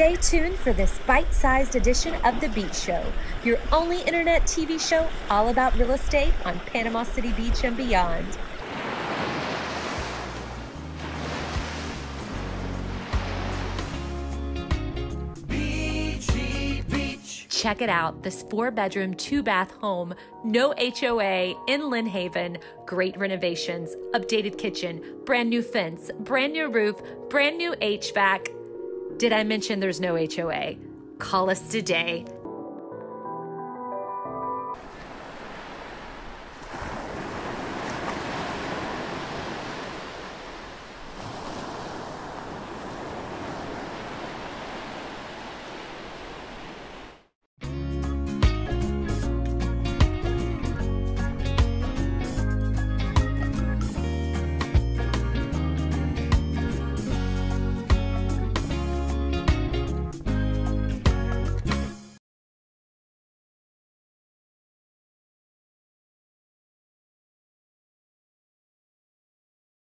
Stay tuned for this bite sized edition of The Beach Show, your only internet TV show all about real estate on Panama City Beach and beyond. Check it out this four bedroom, two bath home, no HOA in Lynn Haven. Great renovations, updated kitchen, brand new fence, brand new roof, brand new HVAC. Did I mention there's no HOA? Call us today